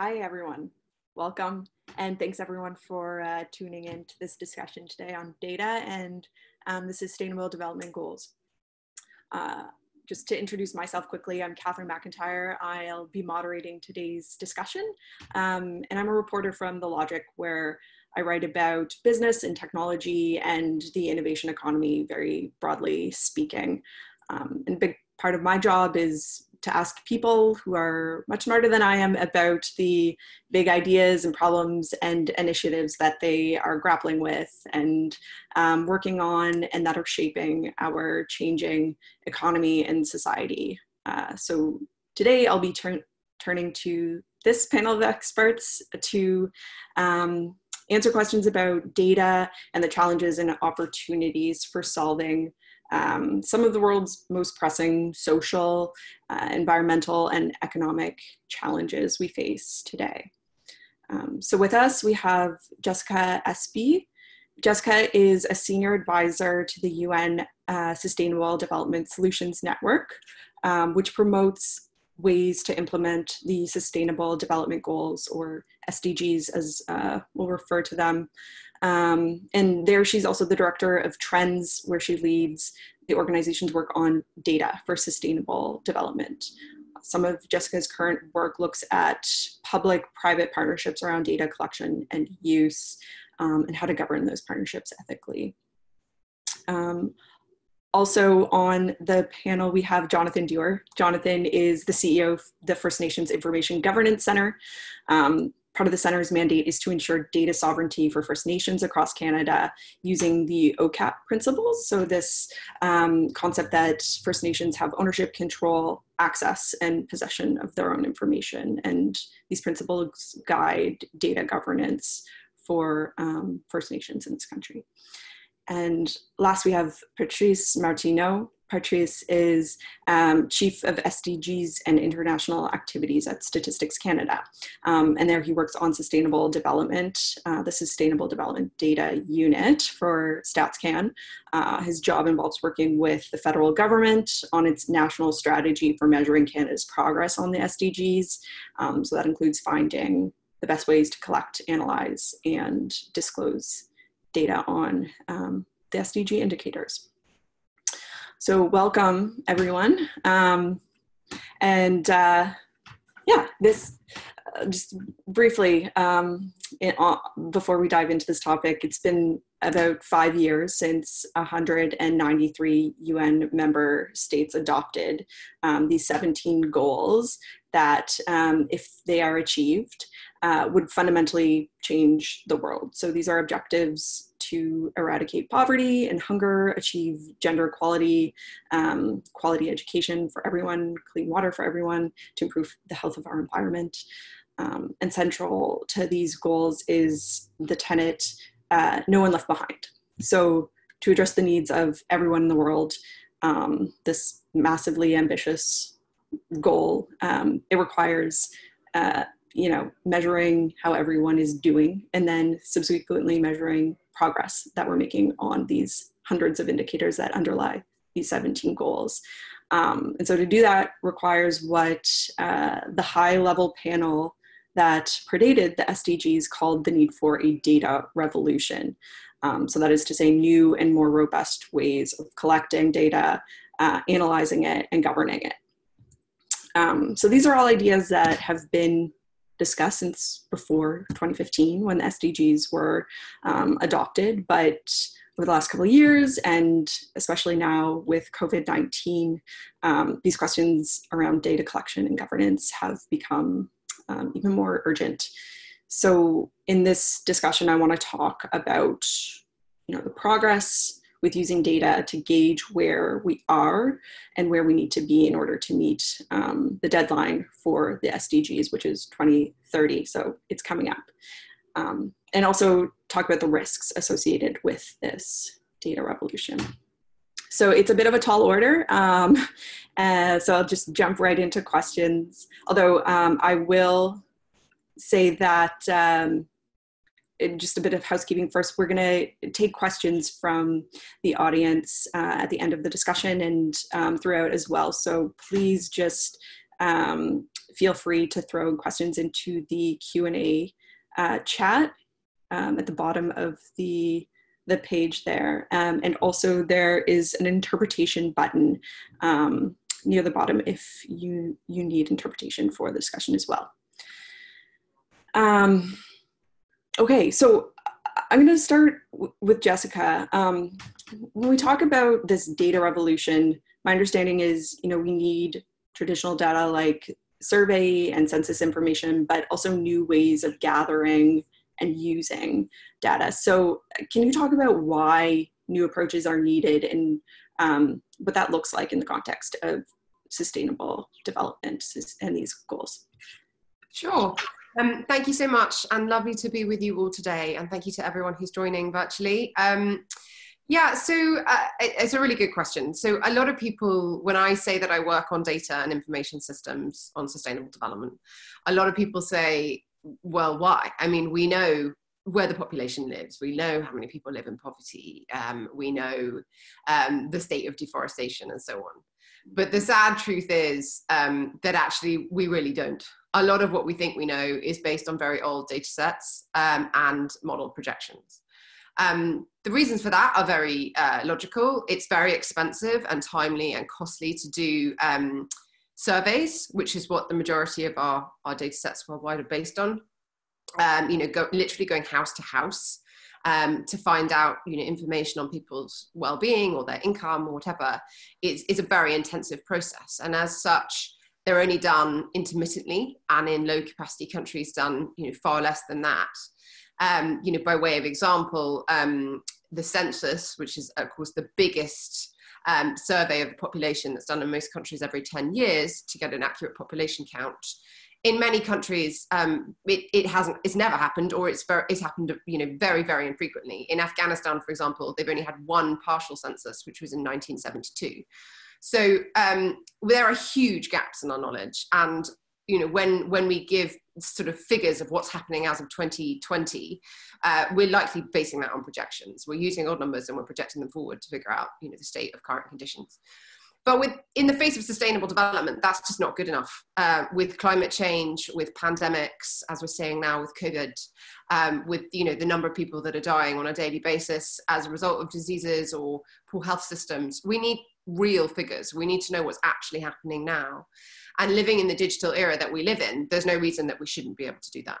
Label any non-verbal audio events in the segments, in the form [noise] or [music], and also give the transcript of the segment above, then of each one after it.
Hi, everyone. Welcome. And thanks, everyone, for uh, tuning in to this discussion today on data and um, the Sustainable Development Goals. Uh, just to introduce myself quickly, I'm Catherine McIntyre. I'll be moderating today's discussion. Um, and I'm a reporter from The Logic, where I write about business and technology and the innovation economy, very broadly speaking. Um, and a big part of my job is to ask people who are much smarter than I am about the big ideas and problems and initiatives that they are grappling with and um, working on and that are shaping our changing economy and society. Uh, so today I'll be tur turning to this panel of experts to um, answer questions about data and the challenges and opportunities for solving um, some of the world's most pressing social, uh, environmental, and economic challenges we face today. Um, so with us, we have Jessica Espey. Jessica is a senior advisor to the UN uh, Sustainable Development Solutions Network, um, which promotes ways to implement the Sustainable Development Goals, or SDGs as uh, we'll refer to them, um, and there she's also the director of TReNDS, where she leads the organization's work on data for sustainable development. Some of Jessica's current work looks at public private partnerships around data collection and use um, and how to govern those partnerships ethically. Um, also on the panel, we have Jonathan Dewar. Jonathan is the CEO of the First Nations Information Governance Center. Um, part of the center's mandate is to ensure data sovereignty for First Nations across Canada using the OCAP principles. So this um, concept that First Nations have ownership, control, access, and possession of their own information. And these principles guide data governance for um, First Nations in this country. And last, we have Patrice Martineau. Patrice is um, Chief of SDGs and International Activities at Statistics Canada. Um, and there he works on sustainable development, uh, the Sustainable Development Data Unit for StatsCan. Uh, his job involves working with the federal government on its national strategy for measuring Canada's progress on the SDGs. Um, so that includes finding the best ways to collect, analyze, and disclose data on um, the SDG indicators. So welcome everyone. Um, and uh, yeah, this uh, just briefly um, in, uh, before we dive into this topic, it's been about five years since 193 UN member states adopted um, these 17 goals that, um, if they are achieved, uh, would fundamentally change the world. So these are objectives to eradicate poverty and hunger, achieve gender equality, um, quality education for everyone, clean water for everyone, to improve the health of our environment. Um, and central to these goals is the tenet uh, no one left behind. So, to address the needs of everyone in the world, um, this massively ambitious goal, um, it requires uh, you know measuring how everyone is doing and then subsequently measuring progress that we're making on these hundreds of indicators that underlie these 17 goals. Um, and so to do that requires what uh, the high level panel that predated the SDGs called the need for a data revolution. Um, so that is to say new and more robust ways of collecting data, uh, analyzing it, and governing it. Um, so these are all ideas that have been discussed since before 2015 when the SDGs were um, adopted, but over the last couple of years, and especially now with COVID 19, um, these questions around data collection and governance have become um, even more urgent. So, in this discussion, I want to talk about you know, the progress with using data to gauge where we are and where we need to be in order to meet um, the deadline for the SDGs, which is 2030. So it's coming up. Um, and also talk about the risks associated with this data revolution. So it's a bit of a tall order. Um, [laughs] uh, so I'll just jump right into questions. Although um, I will say that um, just a bit of housekeeping first. We're going to take questions from the audience uh, at the end of the discussion and um, throughout as well. So please just um, feel free to throw questions into the Q&A uh, chat um, at the bottom of the, the page there. Um, and also there is an interpretation button um, near the bottom if you, you need interpretation for the discussion as well. Um, okay, so I'm going to start with Jessica. Um, when we talk about this data revolution, my understanding is, you know, we need traditional data like survey and census information, but also new ways of gathering and using data. So can you talk about why new approaches are needed and um, what that looks like in the context of sustainable development and these goals? Sure. Um, thank you so much and lovely to be with you all today. And thank you to everyone who's joining virtually. Um, yeah, so uh, it's a really good question. So, a lot of people, when I say that I work on data and information systems on sustainable development, a lot of people say, well, why? I mean, we know where the population lives, we know how many people live in poverty, um, we know um, the state of deforestation, and so on. But the sad truth is um, that actually we really don't. A lot of what we think we know is based on very old data sets um, and model projections. Um, the reasons for that are very uh, logical. It's very expensive and timely and costly to do um, surveys, which is what the majority of our, our data sets worldwide are based on. Um, you know, go, literally going house to house um, to find out, you know, information on people's well-being or their income or whatever is, is a very intensive process. And as such, they're only done intermittently and in low capacity countries done, you know, far less than that. Um, you know, by way of example, um, the census, which is of course the biggest um, survey of the population that's done in most countries every 10 years to get an accurate population count. In many countries, um, it, it, hasn't, it's never happened, or it's, very, it's happened, you know, very, very infrequently. In Afghanistan, for example, they've only had one partial census, which was in 1972. So um, there are huge gaps in our knowledge, and you know when when we give sort of figures of what's happening as of 2020 uh, we're likely basing that on projections. We're using old numbers and we're projecting them forward to figure out you know the state of current conditions. But with in the face of sustainable development that's just not good enough. Uh, with climate change with pandemics as we're seeing now with covid um, with you know the number of people that are dying on a daily basis as a result of diseases or poor health systems we need real figures we need to know what's actually happening now and living in the digital era that we live in, there's no reason that we shouldn't be able to do that.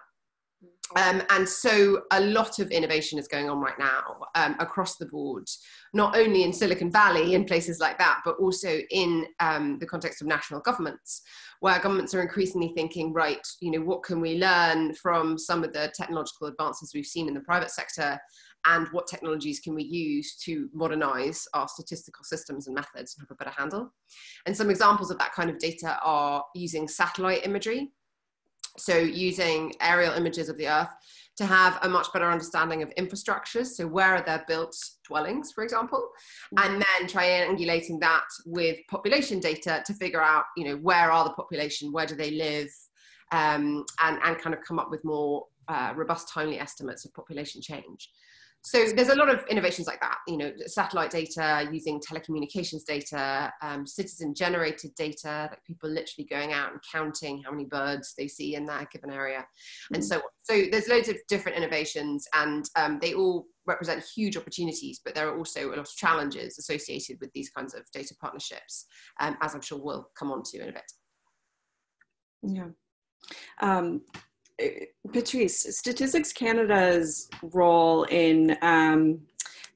Um, and so a lot of innovation is going on right now um, across the board, not only in Silicon Valley and places like that, but also in um, the context of national governments, where governments are increasingly thinking, right, you know, what can we learn from some of the technological advances we've seen in the private sector and what technologies can we use to modernize our statistical systems and methods and have a better handle. And some examples of that kind of data are using satellite imagery. So using aerial images of the earth to have a much better understanding of infrastructures. So where are there built dwellings, for example, mm-hmm. and then triangulating that with population data to figure out, you know, where are the population, where do they live, um, and, and kind of come up with more uh, robust, timely estimates of population change so there's a lot of innovations like that you know satellite data using telecommunications data um, citizen generated data like people literally going out and counting how many birds they see in that given area and so on. So there's loads of different innovations and um, they all represent huge opportunities but there are also a lot of challenges associated with these kinds of data partnerships um, as i'm sure we'll come on to in a bit. Yeah. Um, Patrice, Statistics Canada's role in um,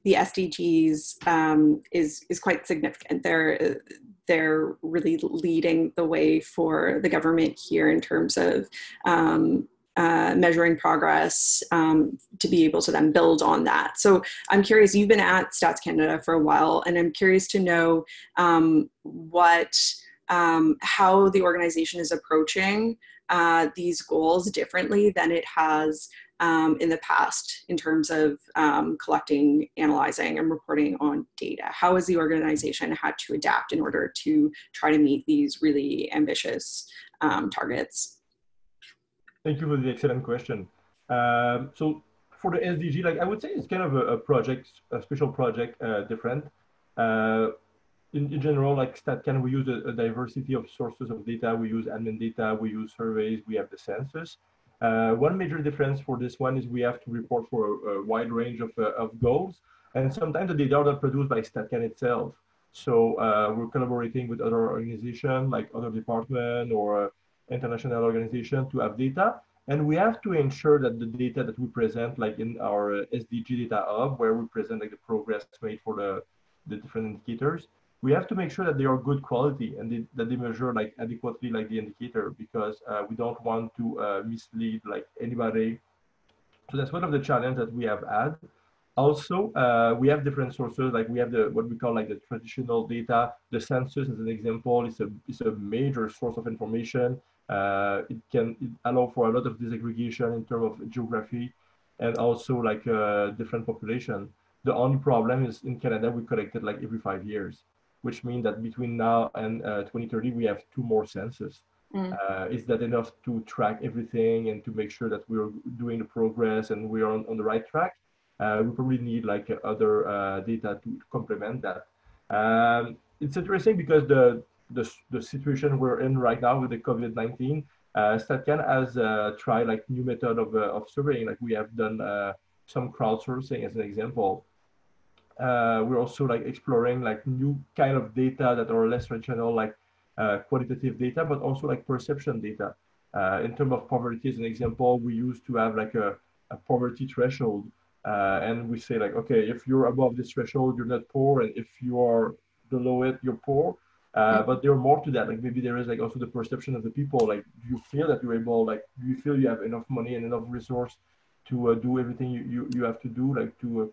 the SDGs um, is is quite significant. They're they're really leading the way for the government here in terms of um, uh, measuring progress um, to be able to then build on that. So I'm curious. You've been at Stats Canada for a while, and I'm curious to know um, what um, how the organization is approaching uh, these goals differently than it has um, in the past in terms of um, collecting, analyzing, and reporting on data? How has the organization had to adapt in order to try to meet these really ambitious um, targets? Thank you for the excellent question. Um, so for the SDG, like I would say it's kind of a, a project, a special project, uh, different. Uh, in, in, general, like StatCan, we use a, a, diversity of sources of data. We use admin data, we use surveys, we have the census. Uh, one major difference for this one is we have to report for a, a wide range of, uh, of goals. And sometimes the data are not produced by StatCan itself. So uh, we're collaborating with other organizations like other department or uh, international organization to have data. And we have to ensure that the data that we present, like in our uh, SDG data hub, where we present like the progress made for the, the different indicators, we have to make sure that they are good quality and they, that they measure like adequately like the indicator because uh, we don't want to uh, mislead like anybody. So that's one of the challenges that we have had. Also, uh, we have different sources, like we have the what we call like the traditional data. The census, as an example, is a, is a major source of information. Uh, it can it allow for a lot of disaggregation in terms of geography and also like uh, different population. The only problem is in Canada, we collect it like every five years, which means that between now and uh, 2030, we have two more census. Mm. Uh, is that enough to track everything and to make sure that we're doing the progress and we're on, on the right track? Uh, we probably need like other uh, data to complement that. Um, it's interesting because the, the, the situation we're in right now with the COVID-19, uh, StatCan has uh, tried like new method of, uh, of surveying. Like we have done uh, some crowdsourcing as an example. We're also like exploring like new kind of data that are less traditional, like qualitative data, but also like perception data. in terms of poverty, as an example, we used to have like a, a poverty threshold uh, and we say like, okay, if you're above this threshold, you're not poor, and if you are below it, you're poor. Uh, but there are more to that. Like maybe there is like also the perception of the people. Like, do you feel that you're able? Like, do you feel you have enough money and enough resource to uh, do everything you, you, you have to do? Like to uh,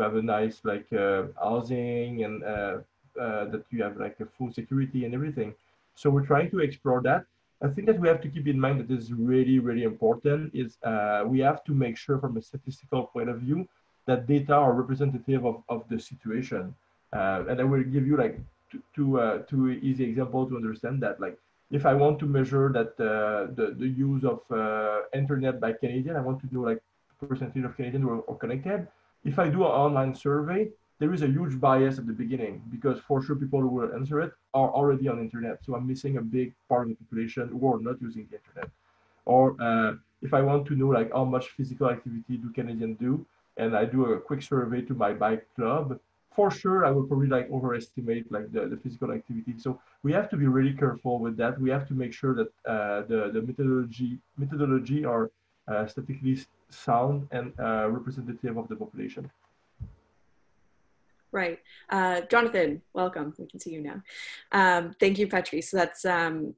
have a nice like uh, housing and uh, that you have like a full security and everything. So we're trying to explore that. I think that we have to keep in mind that is really, really important is uh, we have to make sure from a statistical point of view that data are representative of, of the situation. Uh, and I will give you like two, two, uh, two easy examples to understand that. Like if I want to measure that uh, the, the use of uh, internet by Canadian, I want to know like percentage of Canadians who are connected. If I do an online survey, there is a huge bias at the beginning because for sure people who will answer it are already on internet. So I'm missing a big part of the population who are not using the internet. Or uh, if I want to know like how much physical activity do Canadians do, and I do a quick survey to my bike club, for sure I will probably like overestimate like the, the physical activity. So we have to be really careful with that. We have to make sure that uh, the, the methodology methodology are uh, statistically sound and uh, representative of the population. Right. Uh, Jonathan, welcome. We can see you now. Um, thank you, Patrice. That's um,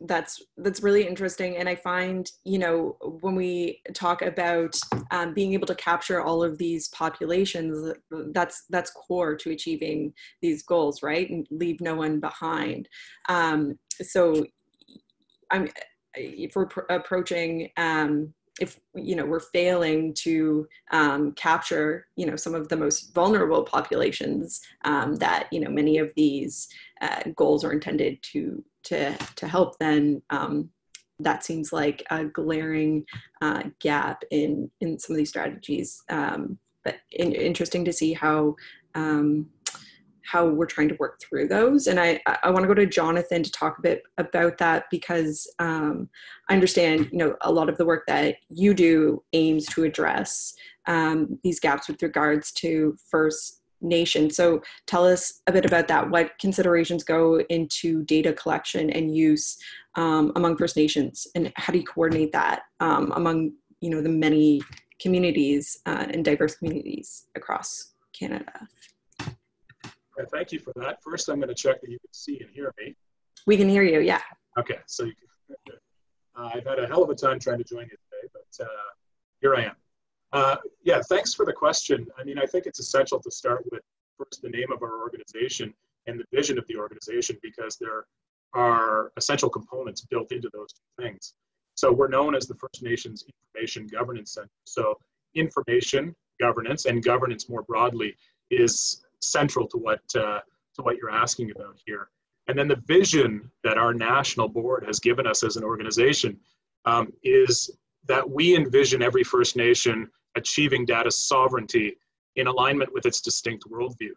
that's that's really interesting and i find you know when we talk about um, being able to capture all of these populations that's that's core to achieving these goals right and leave no one behind um, so i'm if we're pr- approaching um, if you know we're failing to um, capture you know some of the most vulnerable populations um, that you know many of these uh, goals are intended to to to help then um, that seems like a glaring uh, gap in in some of these strategies. Um, but in, interesting to see how um, how we're trying to work through those. And I, I want to go to Jonathan to talk a bit about that because um, I understand, you know, a lot of the work that you do aims to address um, these gaps with regards to First Nation. So tell us a bit about that. What considerations go into data collection and use um, among First Nations, and how do you coordinate that um, among, you know, the many communities uh, and diverse communities across Canada? Thank you for that. First, I'm going to check that you can see and hear me. We can hear you, yeah. Okay, so you can, uh, I've had a hell of a time trying to join you today, but uh, here I am. Uh, yeah, thanks for the question. I mean, I think it's essential to start with first the name of our organization and the vision of the organization because there are essential components built into those two things. So we're known as the First Nations Information Governance Center. So information governance and governance more broadly is central to what uh, to what you're asking about here. And then the vision that our national board has given us as an organization um, is that we envision every First Nation achieving data sovereignty in alignment with its distinct worldview.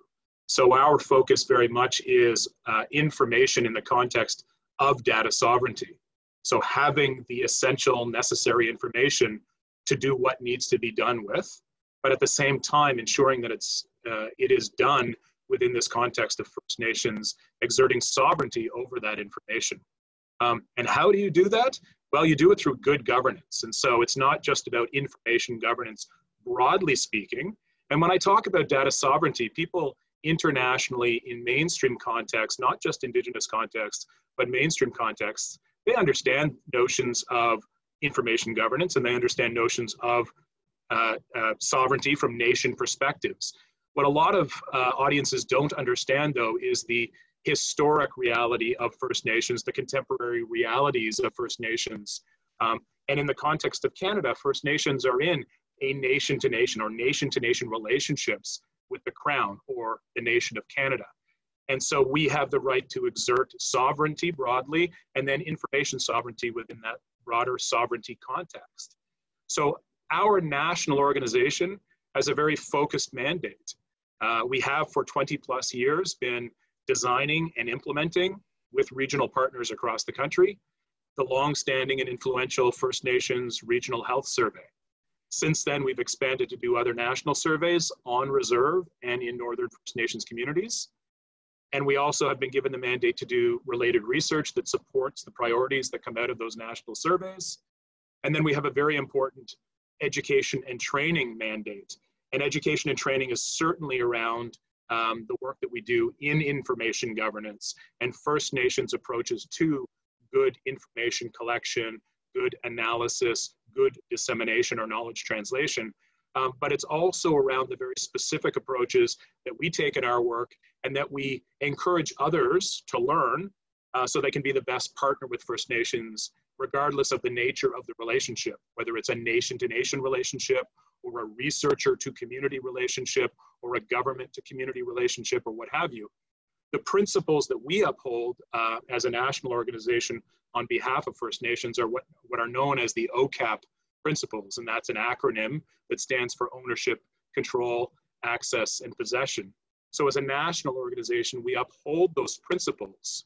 So our focus very much is uh, information in the context of data sovereignty. So having the essential necessary information to do what needs to be done with, but at the same time ensuring that it's uh, it is done within this context of First Nations exerting sovereignty over that information. Um, and how do you do that? Well, you do it through good governance. And so it's not just about information governance, broadly speaking. And when I talk about data sovereignty, people internationally in mainstream contexts, not just Indigenous contexts, but mainstream contexts, they understand notions of information governance and they understand notions of uh, uh, sovereignty from nation perspectives. What a lot of uh, audiences don't understand, though, is the historic reality of First Nations, the contemporary realities of First Nations. Um, and in the context of Canada, First Nations are in a nation to nation or nation to nation relationships with the Crown or the nation of Canada. And so we have the right to exert sovereignty broadly and then information sovereignty within that broader sovereignty context. So our national organization has a very focused mandate. Uh, we have for 20 plus years been designing and implementing with regional partners across the country the long-standing and influential First Nations Regional Health Survey. Since then, we've expanded to do other national surveys on reserve and in Northern First Nations communities. And we also have been given the mandate to do related research that supports the priorities that come out of those national surveys. And then we have a very important education and training mandate. And education and training is certainly around um, the work that we do in information governance and First Nations approaches to good information collection, good analysis, good dissemination or knowledge translation. Um, but it's also around the very specific approaches that we take in our work and that we encourage others to learn uh, so they can be the best partner with First Nations, regardless of the nature of the relationship, whether it's a nation to nation relationship or a researcher to community relationship or a government to community relationship or what have you. The principles that we uphold uh, as a national organization on behalf of First Nations are what, what are known as the OCAP principles, and that's an acronym that stands for ownership, control, access, and possession. So as a national organization, we uphold those principles,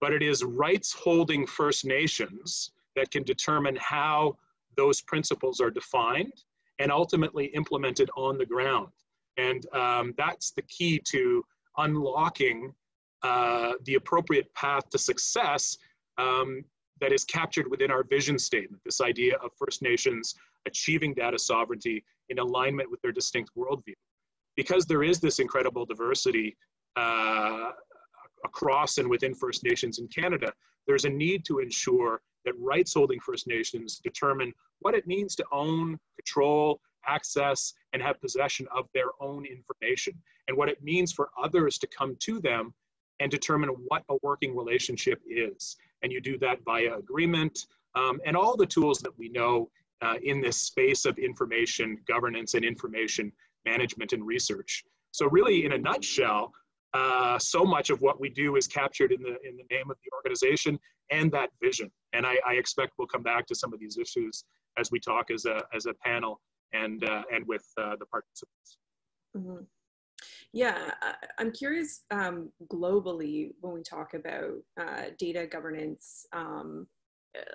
but it is rights holding First Nations that can determine how those principles are defined and ultimately implemented on the ground. And um, that's the key to unlocking uh, the appropriate path to success um, that is captured within our vision statement this idea of First Nations achieving data sovereignty in alignment with their distinct worldview. Because there is this incredible diversity uh, across and within First Nations in Canada, there's a need to ensure that rights holding First Nations determine what it means to own, control, access, and have possession of their own information, and what it means for others to come to them and determine what a working relationship is. And you do that via agreement um, and all the tools that we know uh, in this space of information governance and information management and research. So really, in a nutshell, uh, so much of what we do is captured in the in the name of the organization and that vision. And I, I expect we'll come back to some of these issues as we talk as a as a panel and uh, and with uh, the participants. Mm-hmm. Yeah, I'm curious um, globally when we talk about uh, data governance, um,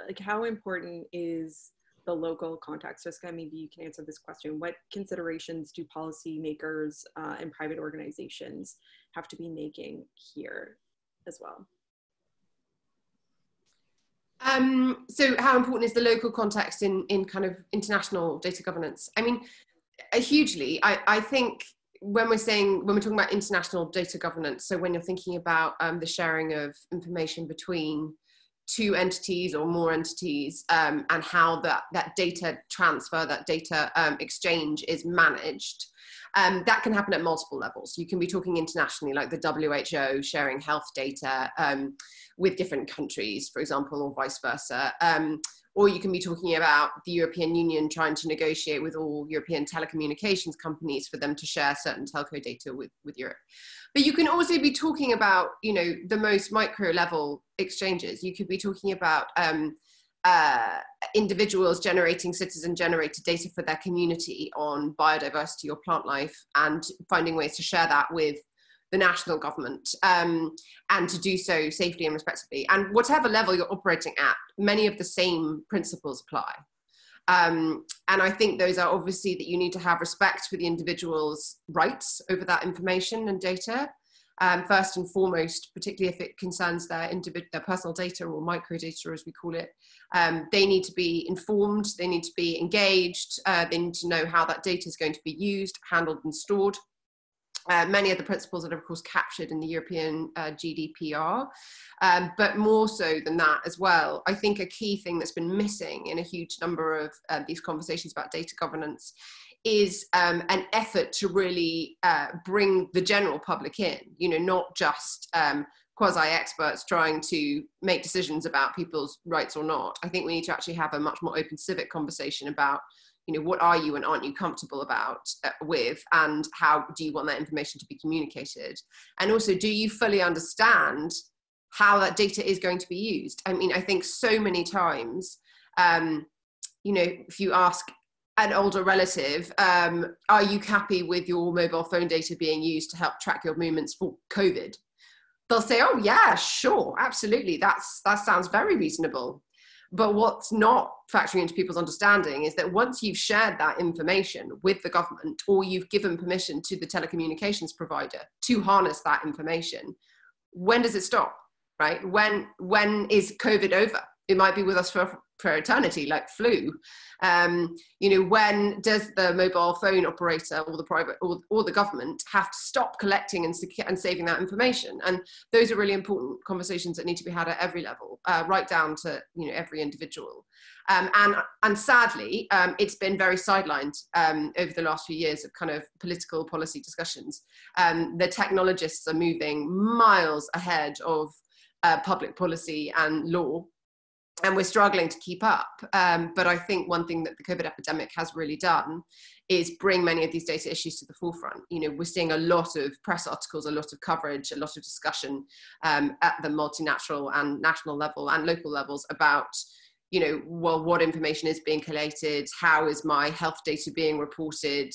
like how important is the local context? Jessica, maybe you can answer this question. What considerations do policymakers uh, and private organizations have to be making here as well? Um, so how important is the local context in, in kind of international data governance? I mean, uh, hugely. I, I think when we're saying, when we're talking about international data governance, so when you're thinking about um, the sharing of information between two entities or more entities um, and how that, that data transfer, that data um, exchange is managed, um, that can happen at multiple levels. You can be talking internationally, like the WHO sharing health data um, with different countries, for example, or vice versa. Um, or you can be talking about the European Union trying to negotiate with all European telecommunications companies for them to share certain telco data with, with Europe. But you can also be talking about, you know, the most micro level exchanges. You could be talking about um, uh, individuals generating citizen generated data for their community on biodiversity or plant life and finding ways to share that with the national government um, and to do so safely and respectfully. And whatever level you're operating at, many of the same principles apply. Um, and I think those are obviously that you need to have respect for the individual's rights over that information and data. Um, first and foremost, particularly if it concerns their, individ- their personal data or microdata, as we call it, um, they need to be informed, they need to be engaged, uh, they need to know how that data is going to be used, handled, and stored. Uh, many of the principles that are, of course, captured in the European uh, GDPR. Um, but more so than that as well, I think a key thing that's been missing in a huge number of uh, these conversations about data governance is um, an effort to really uh, bring the general public in, you know, not just um, quasi experts trying to make decisions about people's rights or not. I think we need to actually have a much more open civic conversation about you know what are you and aren't you comfortable about uh, with and how do you want that information to be communicated and also do you fully understand how that data is going to be used i mean i think so many times um, you know if you ask an older relative um, are you happy with your mobile phone data being used to help track your movements for covid they'll say oh yeah sure absolutely that's that sounds very reasonable but what's not factoring into people's understanding is that once you've shared that information with the government or you've given permission to the telecommunications provider to harness that information, when does it stop? Right? When when is COVID over? It might be with us for for eternity, like flu. Um, you know, when does the mobile phone operator or the private or, or the government have to stop collecting and, and saving that information? And those are really important conversations that need to be had at every level, uh, right down to you know every individual. Um, and and sadly, um, it's been very sidelined um, over the last few years of kind of political policy discussions. Um, the technologists are moving miles ahead of uh, public policy and law and we're struggling to keep up. Um, but I think one thing that the COVID epidemic has really done is bring many of these data issues to the forefront. You know, we're seeing a lot of press articles, a lot of coverage, a lot of discussion um, at the multinational and national level and local levels about you know well what information is being collated how is my health data being reported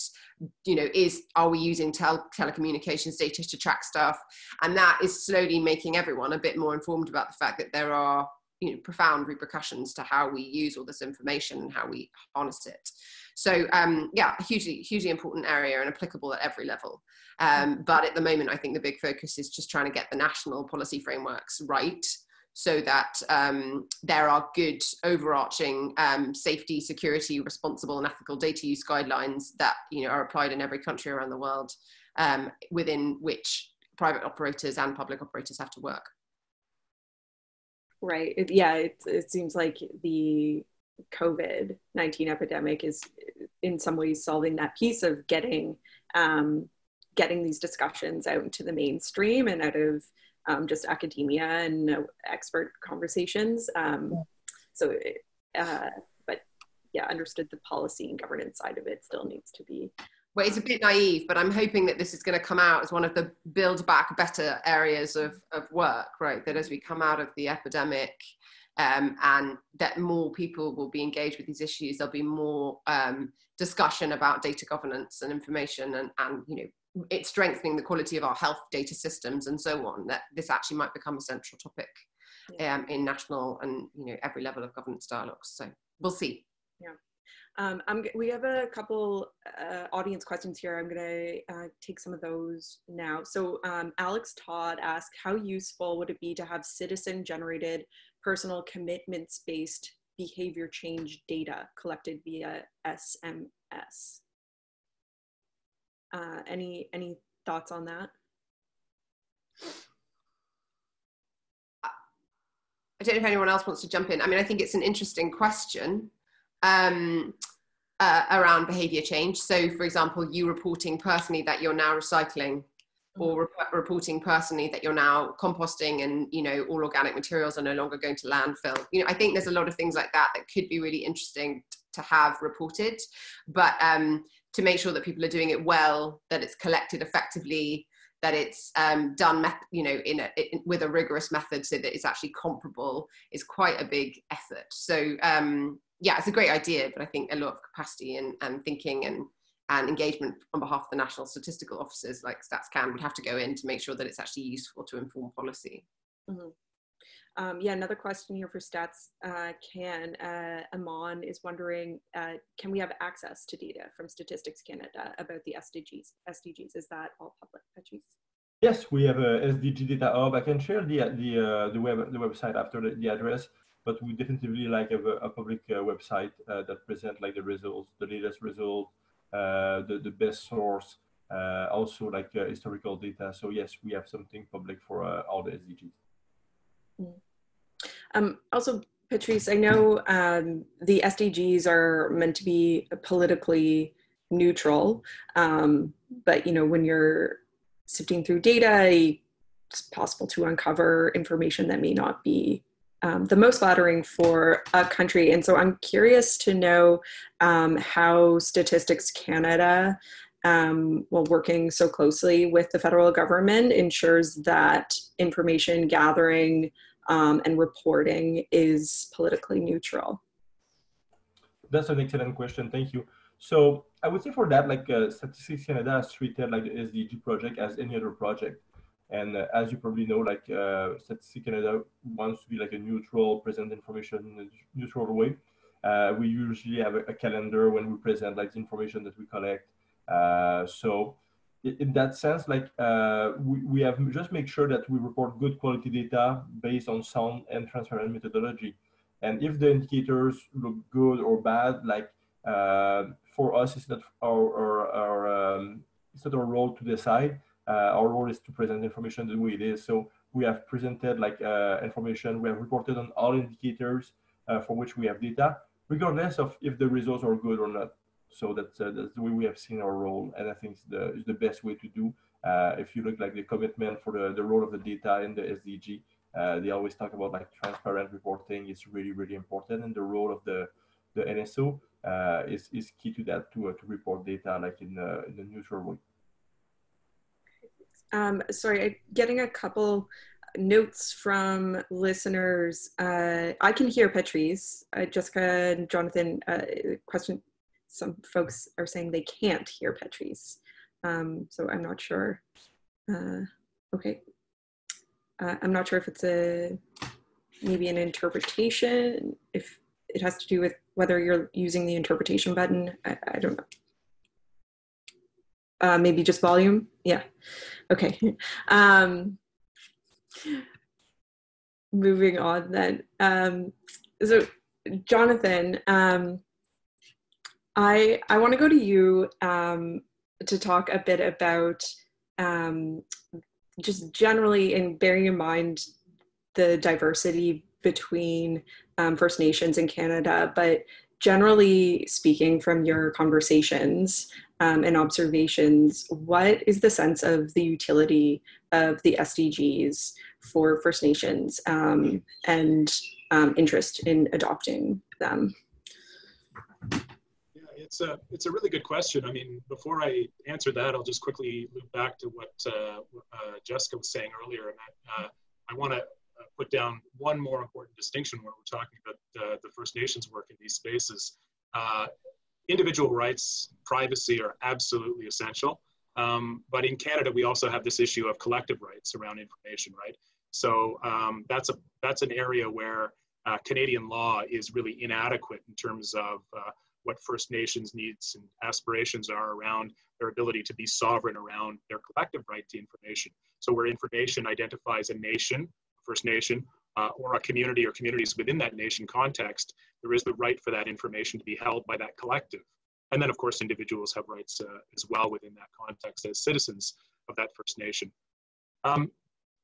you know is are we using tel- telecommunications data to track stuff and that is slowly making everyone a bit more informed about the fact that there are you know, profound repercussions to how we use all this information and how we harness it. So um, yeah, hugely, hugely important area and applicable at every level. Um, but at the moment, I think the big focus is just trying to get the national policy frameworks right so that um, there are good overarching um, safety, security, responsible and ethical data use guidelines that you know, are applied in every country around the world um, within which private operators and public operators have to work. Right. It, yeah, it, it seems like the COVID 19 epidemic is in some ways solving that piece of getting um, getting these discussions out into the mainstream and out of um, just academia and uh, expert conversations. Um, so, uh, but yeah, understood the policy and governance side of it still needs to be well, it's a bit naive, but I'm hoping that this is going to come out as one of the build back better areas of, of work, right? That as we come out of the epidemic um, and that more people will be engaged with these issues, there'll be more um, discussion about data governance and information and, and, you know, it's strengthening the quality of our health data systems and so on, that this actually might become a central topic um, in national and, you know, every level of governance dialogues. So we'll see. Yeah. Um, I'm, we have a couple uh, audience questions here. I'm going to uh, take some of those now. So um, Alex Todd asked, how useful would it be to have citizen generated personal commitments based behavior change data collected via SMS? Uh, any, any thoughts on that? I don't know if anyone else wants to jump in. I mean, I think it's an interesting question um, uh, around behavior change. So, for example, you reporting personally that you're now recycling or mm-hmm. re- reporting personally that you're now composting and you know all organic materials are no longer going to landfill you know i think there's a lot of things like that that could be really interesting to have reported but um, to make sure that people are doing it well that it's collected effectively that it's um, done, you know, in a, in, with a rigorous method so that it's actually comparable is quite a big effort. So um, yeah, it's a great idea, but I think a lot of capacity and, and thinking and and engagement on behalf of the national statistical officers like StatsCan would have to go in to make sure that it's actually useful to inform policy. Mm-hmm. Um, yeah, another question here for Stats uh, Can. Uh, Amon is wondering, uh, can we have access to data from Statistics Canada about the SDGs? SDGs, is that all public, Patrice? Yes, we have a SDG data hub. I can share the the uh, the web the website after the, the address, but we definitely like have a, a public uh, website uh, that present like the results, the latest result, the the best source, also like historical data. So yes, we have something public for all the SDGs. Mm. Um, also, Patrice, I know um, the SDGs are meant to be politically neutral, um, but you know when you're sifting through data, it's possible to uncover information that may not be um, the most flattering for a country. And so I'm curious to know um, how Statistics Canada um, while working so closely with the federal government ensures that information gathering um, and reporting is politically neutral? That's an excellent question. Thank you. So I would say for that, like uh, Statistics Canada has treated like the SDG project as any other project. And uh, as you probably know, like uh, Statistics Canada wants to be like a neutral, present information in a neutral way. Uh, we usually have a, a, calendar when we present like the information that we collect. Uh, so in that sense, like uh, we, we have just make sure that we report good quality data based on sound and transparent methodology. And if the indicators look good or bad, like uh, for us, it's not our, our, our um, it's not our role to decide. Uh, our role is to present information the way it is. So we have presented like uh, information. We have reported on all indicators uh, for which we have data, regardless of if the results are good or not. So that's, that's the way we have seen our role, and I think it's the, it's the best way to do. If you look like the commitment for the, the role of the data in the SDG, uh, they always talk about like transparent reporting is really, really important, and the role of the, the NSO uh, is, is key to that to, uh, to report data like in, in a neutral way. Um, sorry, I getting a couple notes from listeners. Uh, I can hear Patrice, uh, Jessica, and Jonathan. Uh, question some folks are saying they can't hear Patrice. Um, so I'm not sure. Uh, okay. Uh, I'm not sure if it's a maybe an interpretation, if it has to do with whether you're using the interpretation button. I, I don't know. Uh, maybe just volume. Yeah. Okay. Um, moving on then. Um, so Jonathan, um, I I want to go to you um, to talk a bit about um, just generally and bearing in mind the diversity between um, First Nations in Canada, but generally speaking, from your conversations um, and observations, what is the sense of the utility of the SDGs for First Nations um, and um, interest in adopting them? Yeah, it's a it's a really good question. I mean, before I answer that, I'll just quickly loop back to what uh, uh, Jessica was saying earlier, and I, uh, I want to uh, put down one more important distinction when we're talking about uh, the First Nations work in these spaces. Uh, individual rights, privacy are absolutely essential. Um, but in Canada, we also have this issue of collective rights around information, right? So um, that's a that's an area where Canadian law is really inadequate in terms of what First Nations needs and aspirations are around their ability to be sovereign around their collective right to information. So where information identifies a nation, First Nation, uh, or a community or communities within that nation context, there is the right for that information to be held by that collective. And then, of course, individuals have rights uh, as well within that context as citizens of that First Nation. Um,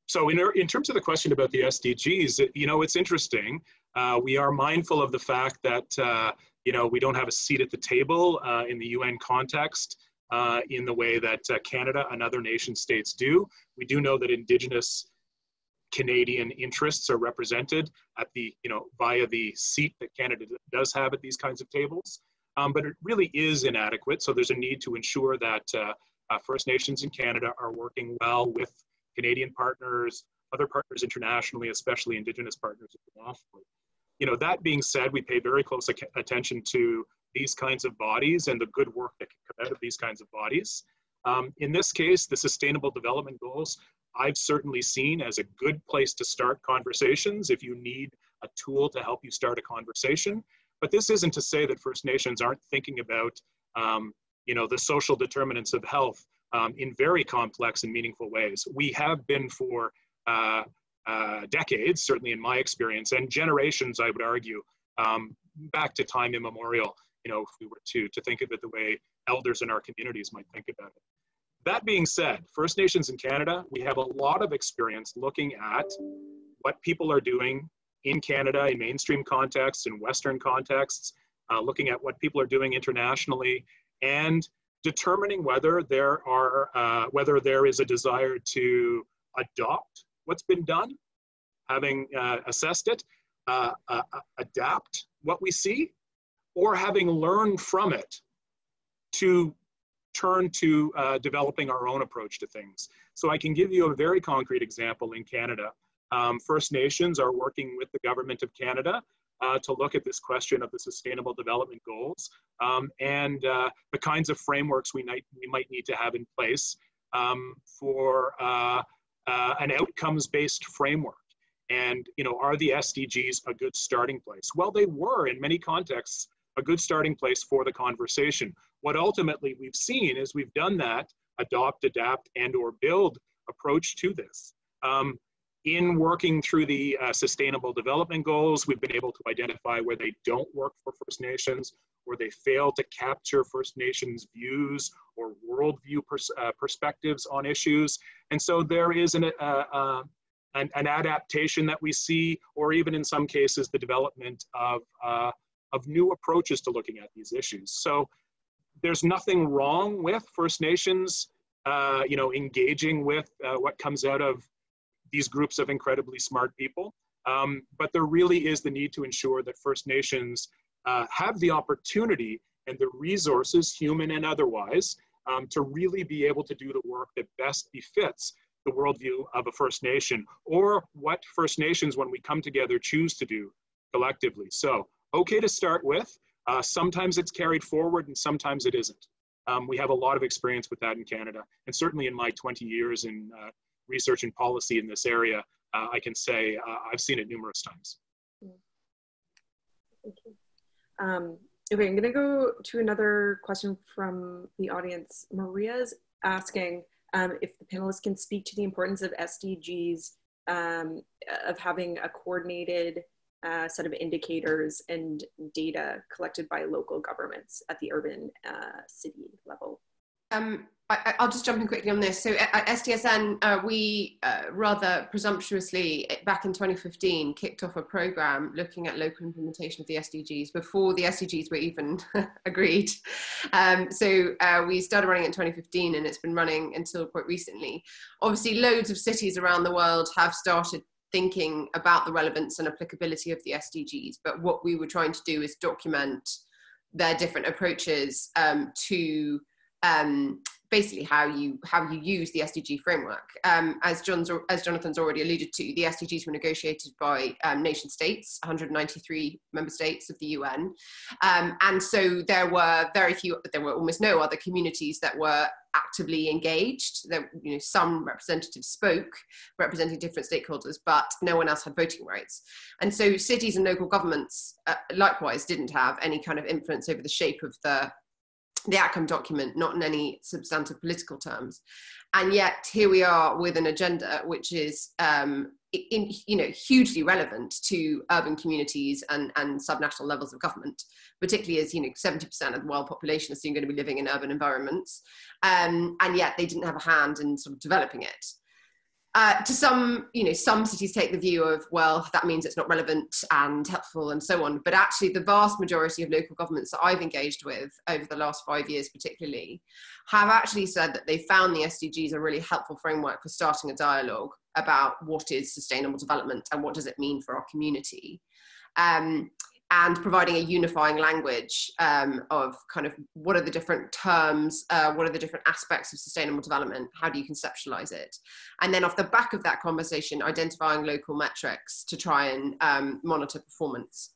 so in, in terms of the question about the SDGs, you know, it's interesting. Uh, we are mindful of the fact that uh, you know, we don't have a seat at the table uh, in the UN context uh, in the way that uh, Canada and other nation states do. We do know that Indigenous Canadian interests are represented at the, you know, via the seat that Canada does have at these kinds of tables. Um, but it really is inadequate. So there's a need to ensure that uh, Uh, First Nations in Canada are working well with Canadian partners, other partners internationally, especially Indigenous partners internationally. You know, that being said, we pay very close attention to these kinds of bodies and the good work that can come out of these kinds of bodies. Um, in this case, the Sustainable Development Goals, I've certainly seen as a good place to start conversations if you need a tool to help you start a conversation. But this isn't to say that First Nations aren't thinking about, um, you know, the social determinants of health um, in very complex and meaningful ways. We have been for uh, uh, decades, certainly in my experience, and generations, I would argue, um, back to time immemorial, you know, if we were to, to think of it the way elders in our communities might think about it. That being said, First Nations in Canada, we have a lot of experience looking at what people are doing in Canada in mainstream contexts, in Western contexts, uh, looking at what people are doing internationally, and determining whether there are uh, whether there is a desire to adopt what's been done, having uh, assessed it, uh, uh, adapt what we see, or having learned from it to turn to uh, developing our own approach to things. So I can give you a very concrete example in Canada. Um, First Nations are working with the Government of Canada uh, to look at this question of the Sustainable Development Goals um, and uh, the kinds of frameworks we might, we might need to have in place um, for uh, uh, an outcomes-based framework. And you know, are the SDGs a good starting place? Well, they were in many contexts a good starting place for the conversation. What ultimately we've seen is we've done that adopt, adapt, and or build approach to this. Um, in working through the uh, sustainable development goals, we've been able to identify where they don't work for First Nations, where they fail to capture First Nations views or worldview pers uh, perspectives on issues. And so there is an, uh, uh an, an, adaptation that we see, or even in some cases, the development of, uh, of new approaches to looking at these issues. So there's nothing wrong with First Nations, uh, you know, engaging with what comes out of these groups of incredibly smart people. Um, but there really is the need to ensure that First Nations uh, have the opportunity and the resources, human and otherwise, um, to really be able to do the work that best befits the worldview of a First Nation or what First Nations, when we come together, choose to do collectively. So, okay to start with. Uh, sometimes it's carried forward and sometimes it isn't. Um, we have a lot of experience with that in Canada, and certainly in my 20 years in uh, research and policy in this area, uh, I can say uh, I've seen it numerous times. Thank you. Um, okay, I'm gonna go to another question from the audience. Maria's asking um, if the panelists can speak to the importance of SDGs, um, of having a coordinated uh, set of indicators and data collected by local governments at the urban uh, city level. Um, I, will just jump in quickly on this. So at SDSN, uh, we uh, rather presumptuously back in 2015 kicked off a program looking at local implementation of the SDGs before the SDGs were even [laughs] agreed. Um, so uh, we started running in 2015 and it's been running until quite recently. Obviously, loads of cities around the world have started thinking about the relevance and applicability of the SDGs. But what we were trying to do is document their different approaches um, to um, basically how you how you use the SDG framework. Um, as John's as Jonathan's already alluded to, the SDGs were negotiated by um, nation states, 193 member states of the UN, um, and so there were very few, there were almost no other communities that were actively engaged. There, you know, some representatives spoke, representing different stakeholders, but no one else had voting rights. And so cities and local governments, uh, likewise, didn't have any kind of influence over the shape of the the outcome document, not in any substantive political terms. And yet here we are with an agenda which is um, in, you know, hugely relevant to urban communities and, and subnational levels of government, particularly as you know 70% of the world population is soon going to be living in urban environments. Um, and yet they didn't have a hand in sort of developing it. Uh, to some, you know, some cities take the view of, well, that means it's not relevant and helpful and so on. But actually, the vast majority of local governments that I've engaged with over the last five years, particularly, have actually said that they found the SDGs a really helpful framework for starting a dialogue about what is sustainable development and what does it mean for our community. Um, and providing a unifying language um, of kind of what are the different terms, uh, what are the different aspects of sustainable development, how do you conceptualize it? And then off the back of that conversation, identifying local metrics to try and um, monitor performance.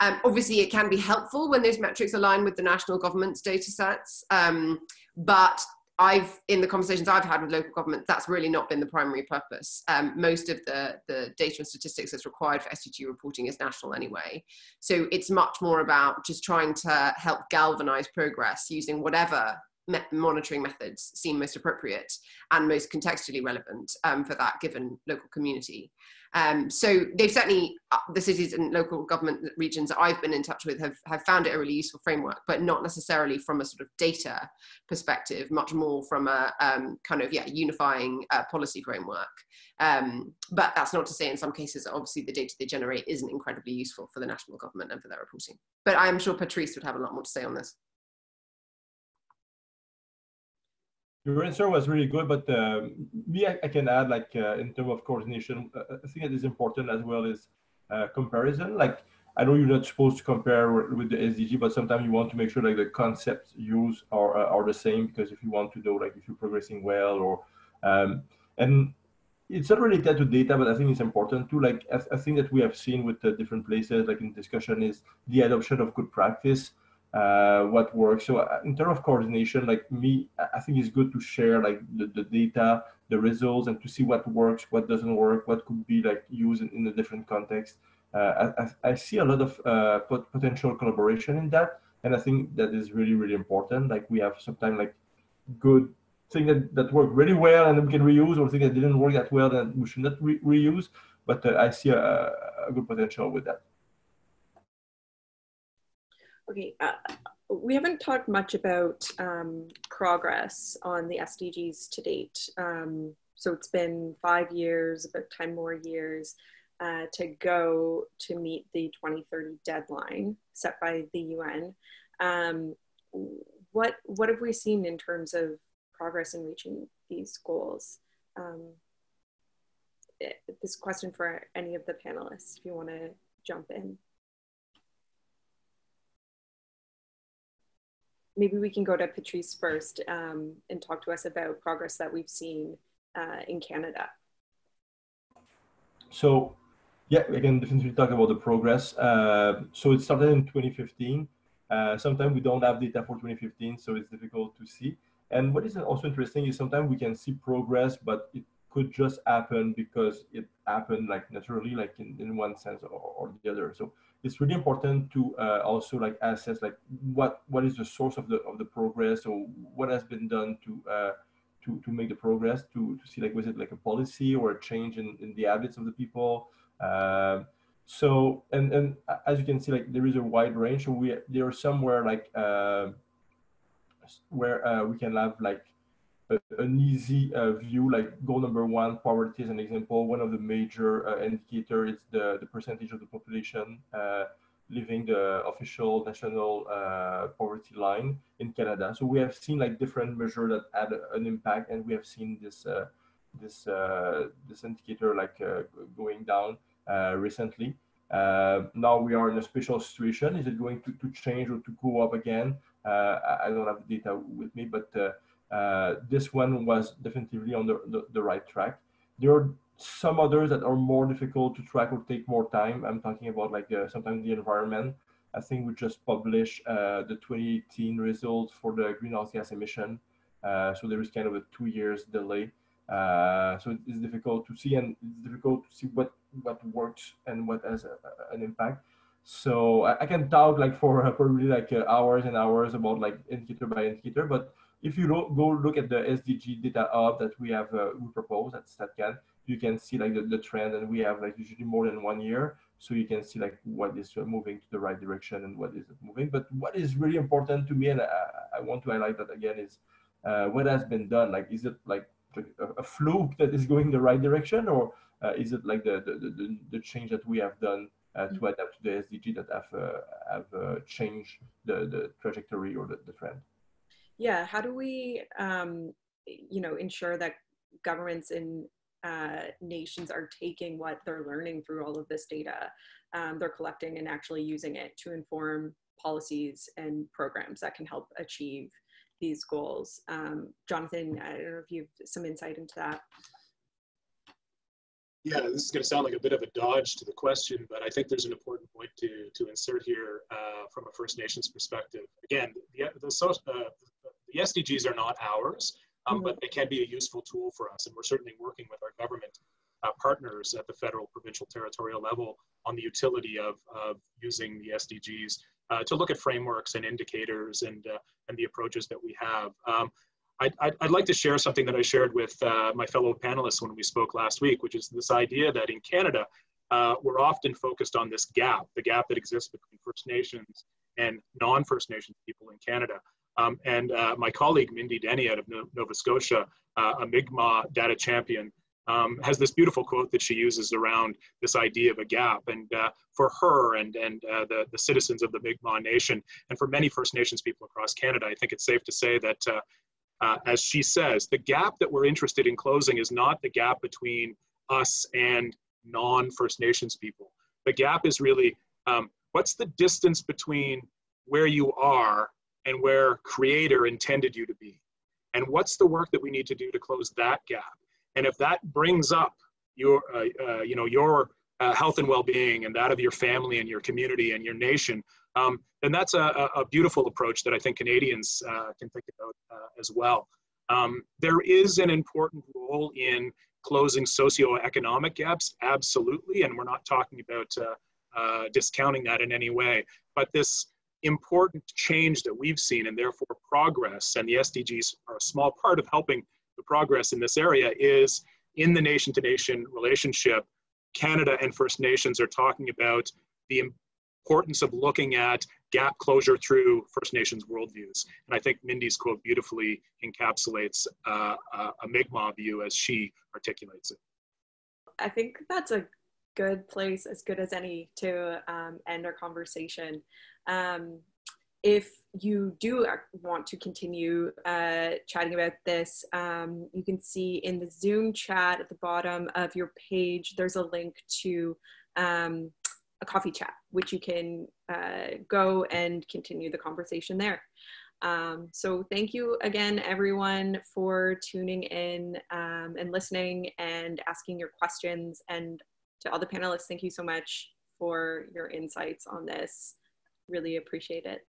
Um, obviously, it can be helpful when those metrics align with the national government's data sets, um, but I've in the conversations I've had with local government, that's really not been the primary purpose. Um, most of the the data and statistics that's required for SDG reporting is national anyway. So it's much more about just trying to help galvanize progress using whatever me monitoring methods seem most appropriate and most contextually relevant um, for that given local community. Um, so they've certainly, uh, the cities and local government regions that I've been in touch with have, have found it a really useful framework, but not necessarily from a sort of data perspective, much more from a um, kind of, yeah, unifying uh, policy framework. Um, but that's not to say in some cases, obviously the data they generate isn't incredibly useful for the national government and for their reporting. But I'm sure Patrice would have a lot more to say on this. Your answer was really good, but uh, me, I, I, can add like uh, in terms of coordination, uh, I think that is important as well as uh, comparison. Like I know you're not supposed to compare with the SDG, but sometimes you want to make sure like the concepts used are uh, are the same because if you want to know like if you're progressing well or um, and it's not related to data, but I think it's important too. Like I, I think that we have seen with different places, like in discussion, is the adoption of good practice uh, what works. So uh, in terms of coordination, like me, I think it's good to share like the, the data, the results, and to see what works, what doesn't work, what could be like used in, in a different context. Uh, I, I, see a lot of uh, potential collaboration in that, and I think that is really really important. Like we have sometimes like good thing that, that work really well and we can reuse, or thing that didn't work that well that we should not re reuse. But uh, I see a, a good potential with that. Okay, uh, we haven't talked much about um, progress on the SDGs to date. Um, so it's been five years, about 10 more years uh, to go to meet the 2030 deadline set by the UN. Um, what, what have we seen in terms of progress in reaching these goals? Um, eh, this question for any of the panelists, if you want to jump in. Maybe we can go to Patrice first um, and talk to us about progress that we've seen uh, in Canada. So, yeah, can definitely talk about the progress. Uh, so it started in 2015. Uh, sometimes we don't have data for 2015, so it's difficult to see. And what is also interesting is sometimes we can see progress, but it could just happen because it happened like naturally, like in, in one sense or, or the other. So it's really important to uh, also like assess like what what is the source of the of the progress or what has been done to uh, to to make the progress to to see like was it like a policy or a change in, in the habits of the people? Uh, so and and as you can see like there is a wide range. So we there are somewhere like uh, where uh, we can have like an easy uh, view, like goal number one, poverty is an example. One of the major uh, indicator is the, the percentage of the population uh, living the official national uh, poverty line in Canada. So we have seen like different measures that had an impact, and we have seen this uh, this uh, this indicator like going down recently. now we are in a special situation. Is it going to, to change or to go up again? I don't have the data with me, but uh, this one was definitely on the, the, the, right track. There are some others that are more difficult to track or take more time. I'm talking about like uh, sometimes the environment. I think we just published uh, the 2018 results for the greenhouse gas emission. Uh, so there is kind of a two years delay. Uh, so it's difficult to see and it's difficult to see what, what works and what has a, an impact. So I, can talk like for [laughs] probably like hours and hours about like indicator by indicator, but if you lo go look at the SDG data hub that we have uh, we propose at StatCan, you can see like the, the trend and we have like usually more than one year. So you can see like what is uh, moving to the right direction and what isn't moving. But what is really important to me, and I, I want to highlight that again, is uh, what has been done. Like, is it like a, a fluke that is going the right direction or uh, is it like the, the, the, the, change that we have done uh, to adapt to the SDG that have, uh, have changed the, the trajectory or the, the trend? Yeah how do we um, you know ensure that governments in uh, nations are taking what they're learning through all of this data, um, they're collecting and actually using it to inform policies and programs that can help achieve these goals. Um, Jonathan, I don't know if you have some insight into that. Yeah, this is going to sound like a bit of a dodge to the question, but I think there's an important point to, to insert here uh, from a First Nations perspective. Again, the, the, uh, the SDGs are not ours, um, mm-hmm. but they can be a useful tool for us, and we're certainly working with our government uh, partners at the federal, provincial, territorial level on the utility of, of using the SDGs uh, to look at frameworks and indicators and, uh, and the approaches that we have. Um, I'd, I'd, like to share something that I shared with uh, my fellow panelists when we spoke last week, which is this idea that in Canada, uh, we're often focused on this gap, the gap that exists between First Nations and non-First Nations people in Canada. Um, and uh, my colleague Mindy Denny out of Nova Scotia, uh, a Mi'kmaq data champion, um, has this beautiful quote that she uses around this idea of a gap. And uh, for her and, and uh, the, the citizens of the Mi'kmaq Nation, and for many First Nations people across Canada, I think it's safe to say that, uh, uh, as she says, the gap that we're interested in closing is not the gap between us and non First Nations people. The gap is really um, what's the distance between where you are and where Creator intended you to be? And what's the work that we need to do to close that gap? And if that brings up your, uh, uh, you know, your uh, health and well-being and that of your family and your community and your nation, um, then that's a, a, beautiful approach that I think Canadians uh, can think about uh, as well. Um, there is an important role in closing socioeconomic gaps, absolutely, and we're not talking about uh, discounting that in any way. But this important change that we've seen and therefore progress, and the SDGs are a small part of helping the progress in this area is in the nation to nation relationship, Canada and First Nations are talking about the importance of looking at gap closure through First Nations worldviews. And I think Mindy's quote beautifully encapsulates uh, a Mi'kmaq view as she articulates it. I think that's a good place, as good as any, to um, end our conversation. Um, if you do want to continue uh, chatting about this, um, you can see in the Zoom chat at the bottom of your page, there's a link to um, a coffee chat, which you can uh, go and continue the conversation there. Um, so thank you again, everyone, for tuning in um, and listening and asking your questions. And to all the panelists, thank you so much for your insights on this. Really appreciate it.